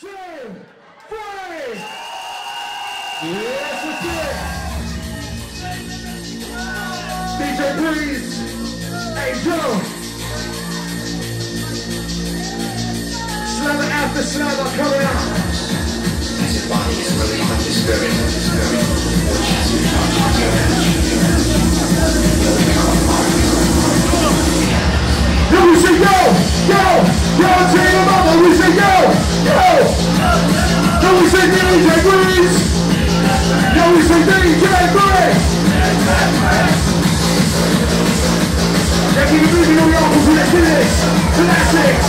two, three. Yes, that's it. DJ Breeze. Hey, Joe. Slammer after slammer coming. As your body is of your spirit, yo, tell your mama. We say yo, yo. Then we say DJ Breeze. Yo, we say DJ Breeze. Yeah, keep it moving on your uncles. Let's do this. Classics.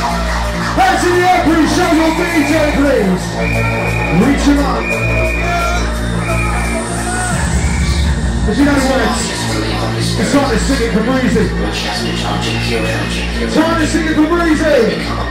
Hands in the air, please, show your DJ, please. Reach him up. But you know what? relieved It's time to sing it for Breezy. which has been charged with your energy, you'll Time to sing it for Breezy. become a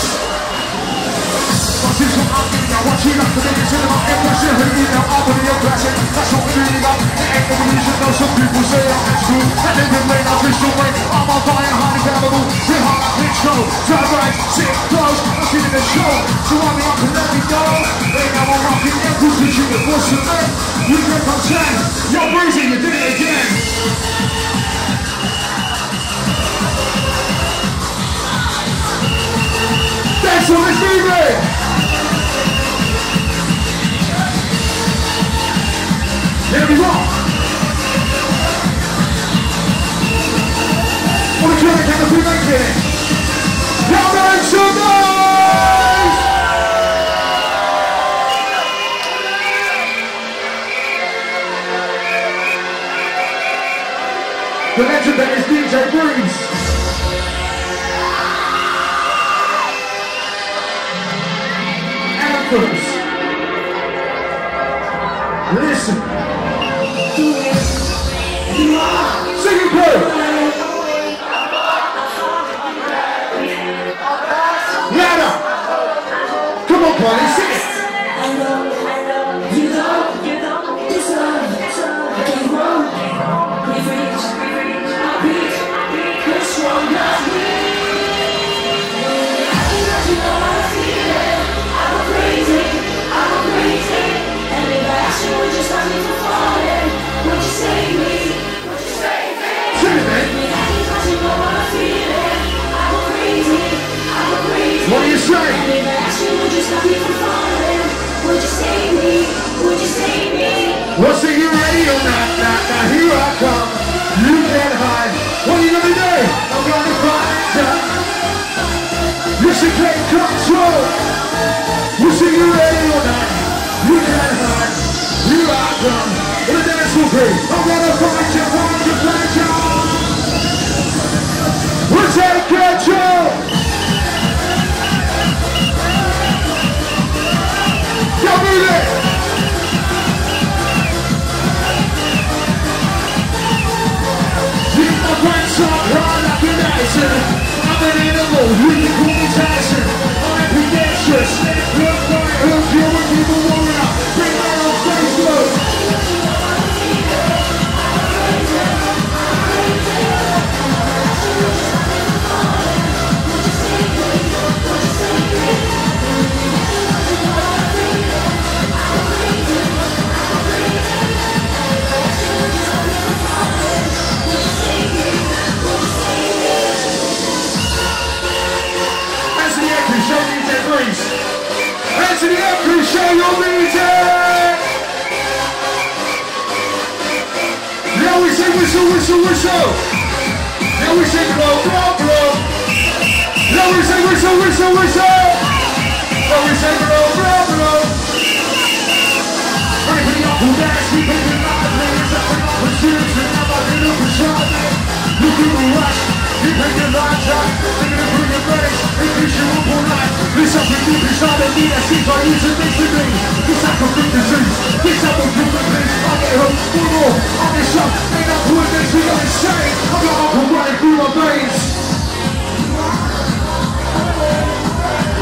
Watching some ugly, now watching up the niggas in about impression. Who need now up with the oppression? That's what we need up. It ain't evolution, though some people say I'm extreme. And then they may not wish to wait. I'm on fire, highly flammable. Hit hard pitch show. Turn right, sit close. I'm feeling the show. So I'm up and let me go. They now I'm rocking every picture that was for me. You can pretend. You're breezy, you did it again. That's what it's Here we go! What a journey can we make it? Come on, Sugars! The is DJ Breeze. anthems. Listen. Here I come. You can't hide. What are you gonna do? I'm gonna find out. Listen, take control. you ready or not. You can hide. You are done. And the dance will. I'm gonna find you, find you, find you. We'll take control. Yo, move it. I'm an animal, you. I'm look right hook, you're a people warrior. Anthony Eckers, show your meeting. Now we say whistle, whistle, whistle. Now we say blow, blow, blow. Now we say whistle, whistle, whistle. Now we say blow, blow, blow. Ready for the we make it live, ladies up and up and serious and never did it for sure. Look at the make it live time, thinking of bring your face, increase your up all night. This up and deep inside of me, that seems like it's a thing to me. This up and big disease, this up and big disease. I get hooked, one more, on this up, ain't up to it, next go insane. I got alcohol running through my veins.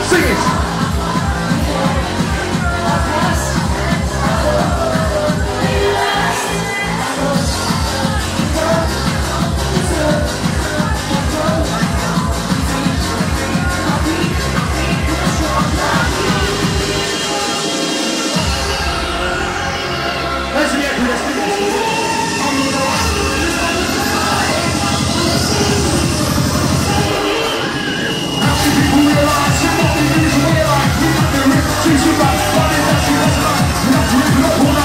Sing it. Realize that what we do is realize we got the teach you about funny, that's you, that's right. We have to rip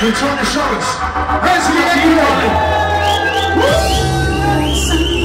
hands the to show. Hands the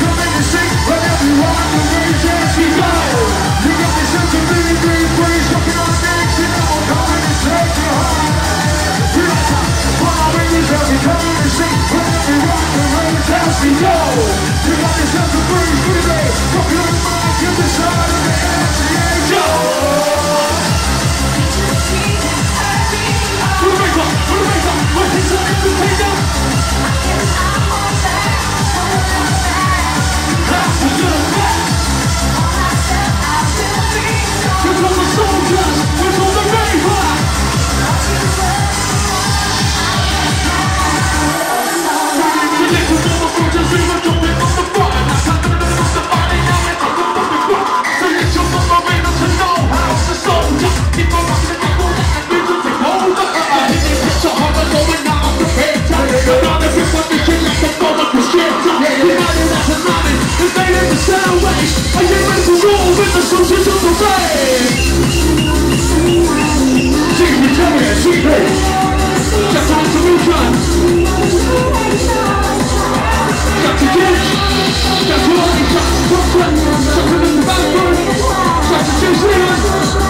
come in to sing. Whenever you want the rage as MC, yo You got yourself to breathe, breathe it Come here, give the out of the MC, Hanging out in that tsunami Is made in the stairways Are you meant to roll with the soldiers of the faith? Sing me, tell me, sing me Just on to move on Got to get it Got to work, got to work to the back room to choose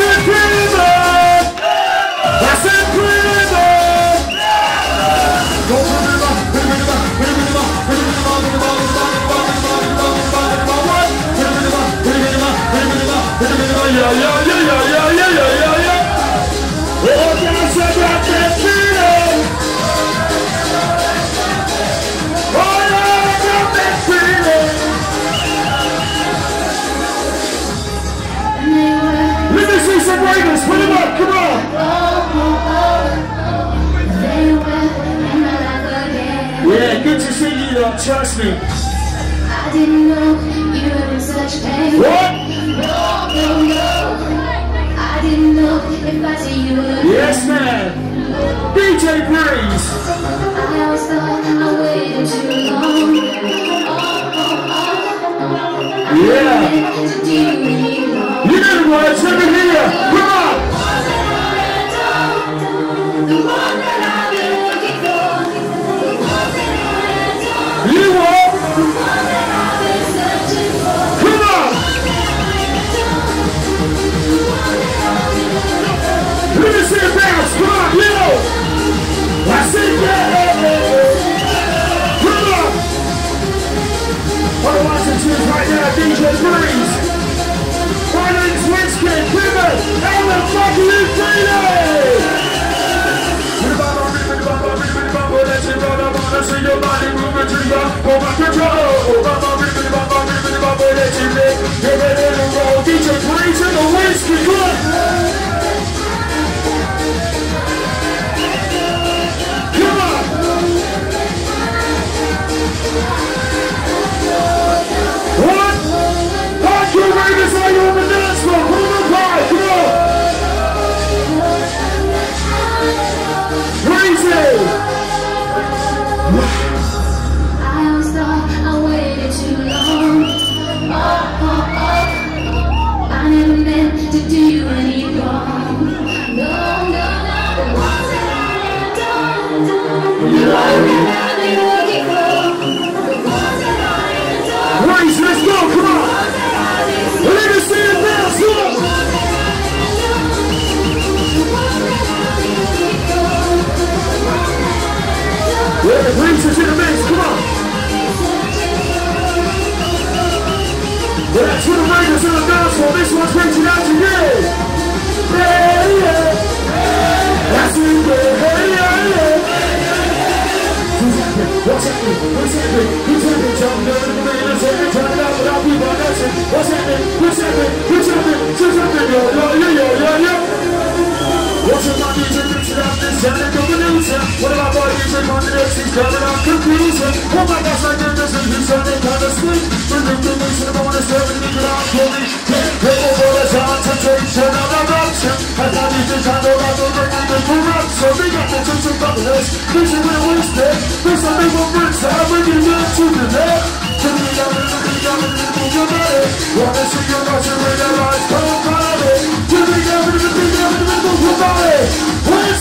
Jackson good to see you trust me. I didn't know you were in such pain. What? No, no, no. I didn't know if I see you. Yes, man. DJ Breeze. I always thought I waited too long. Oh, oh, oh. Yeah. I didn't do you. Know the words, let me hear you. Come on. It bounce. Come on, you. I yeah. Come on. Wanna watch the tunes right now, DJ Breeze. My Winston. Come on. How the fuck are you feeling? See your body moving to your oh my control. Oh my my ribbon bop bop ribbon bop bop let you live. Ready to roll. DJ Breeze in the Whizzkid. Come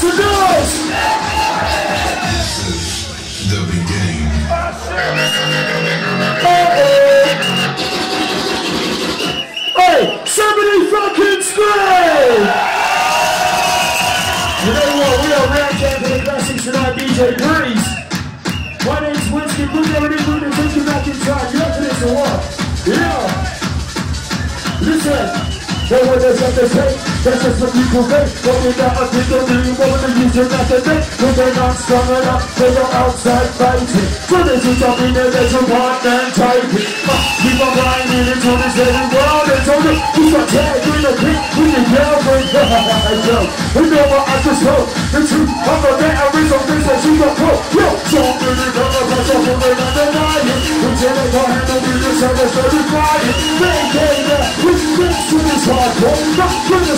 Where's the noise? the beginning. Hey, somebody fucking scream! You know what? We are round down to the classics tonight, DJ Breeze. My name's Winston. Going to need to take you back in time. You up to this or what? Yeah. Listen. No one does have to say, that's just what people say. What we got, I think they'll what we're that they make. When they're not strong enough, they go outside fighting. So this is something that there's a part and typing. Uh, keep on grinding until this every world and told you, you got tagged in the pink with your girlfriend. Yo, we know what I just hope. The truth, I'm a better reason, this that she got broke. Yo, so many colors, I'm so full of undeniable. We tell it, go ahead and do yourself, it's very quiet. Maintain that, we next to this hardcore. Not from the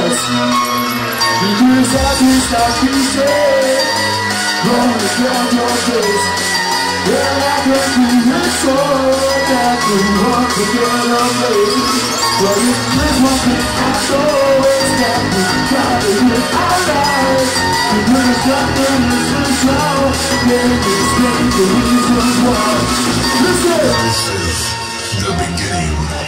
Because I just like you said, gonna grab your face. and I can be your that we want to get away. Well, you just want to our souls that we try to live our lives. Because something is control, then it's the reason why. This is the beginning.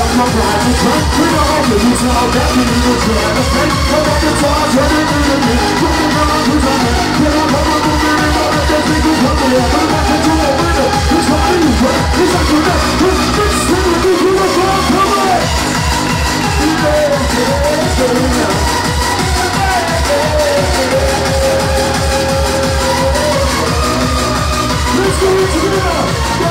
on my ride The track, we are all new town That we need to try to fake I'm on the ties, ready to the beat Looking who's on that? Can I love a woman and all that that thing is lovely I'm back into a winner It's not in the track, it's not your neck It's fixed, and the new uniform, come on! You better dance, baby, now Let's go into the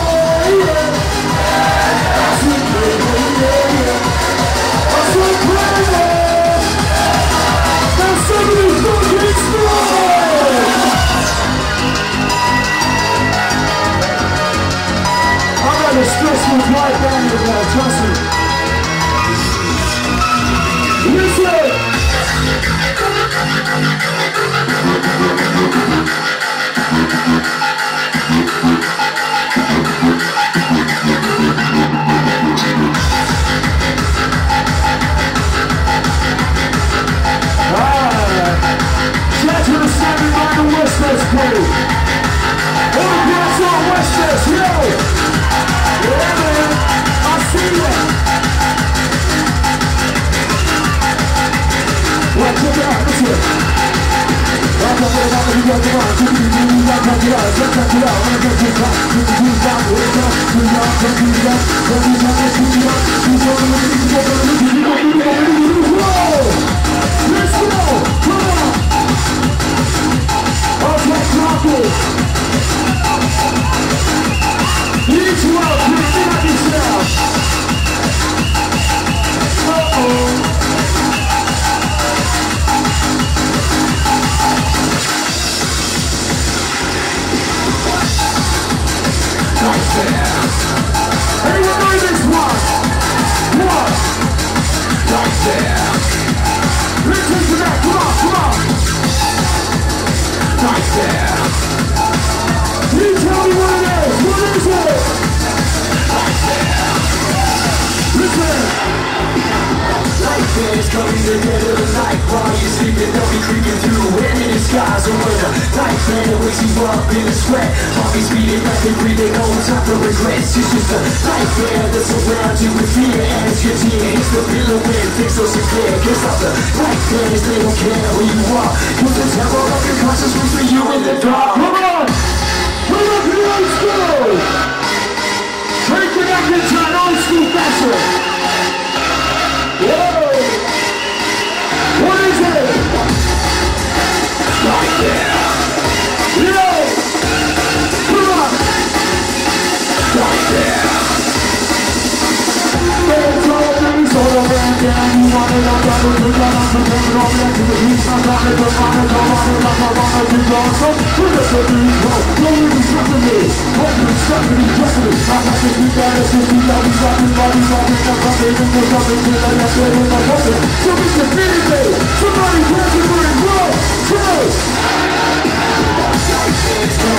Christmas light band, trust me. that they'll be creeping through And in the skies over the tight plan that wakes you up in a sweat Heart Coffee's beating, nothing breathing, no time for regrets It's just a life there that surrounds you with fear And it's your tear, it's the pillow when things don't seem clear Cause all the life fans, they don't care who you are Cause the terror of your conscience reaches for you in the dark Come on! Come on, let's go! Take it Reconnected to an old school fashion! Yeah! Somebody grab the!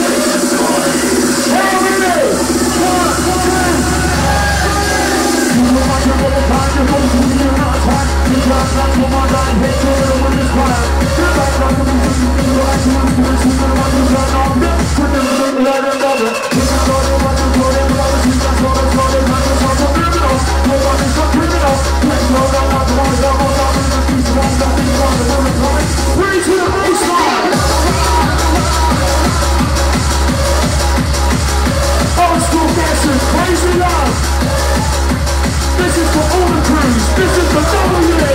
Raise it up! is for all the crews. This is the W.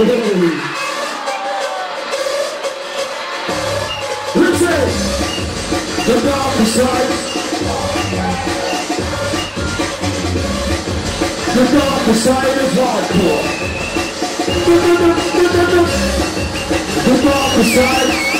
Listen, the dark side. The dark side of hardcore. The dark side.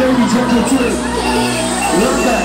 Baby too. Love that.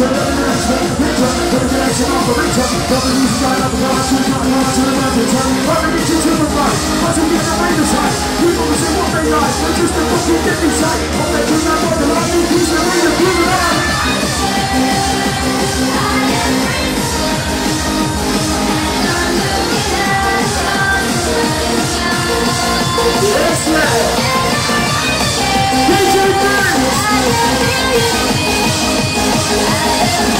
Thank Please right there, come on!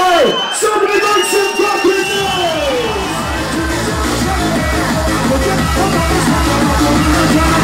Hey, somebody make some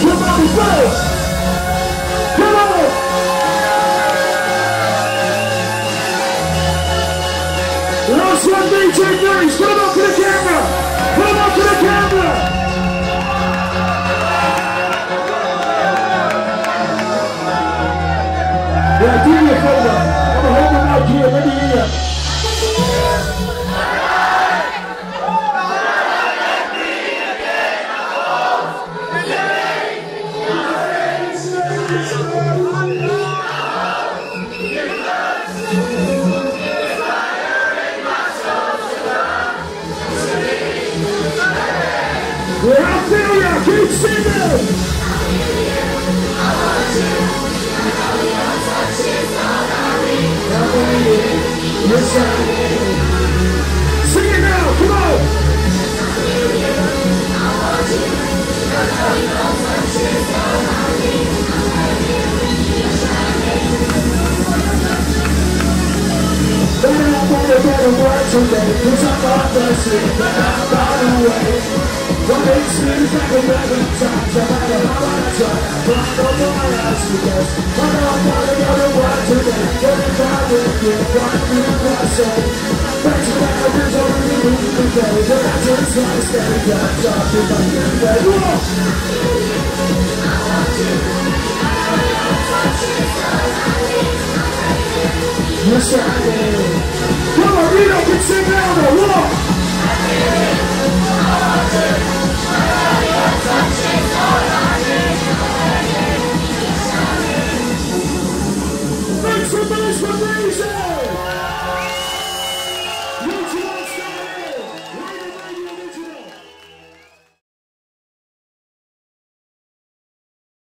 Let's go! Put him up to the camera. Put him up to the camera. Yeah, give me a favor. I'm going to hold him out here. Let me hear you. Woo!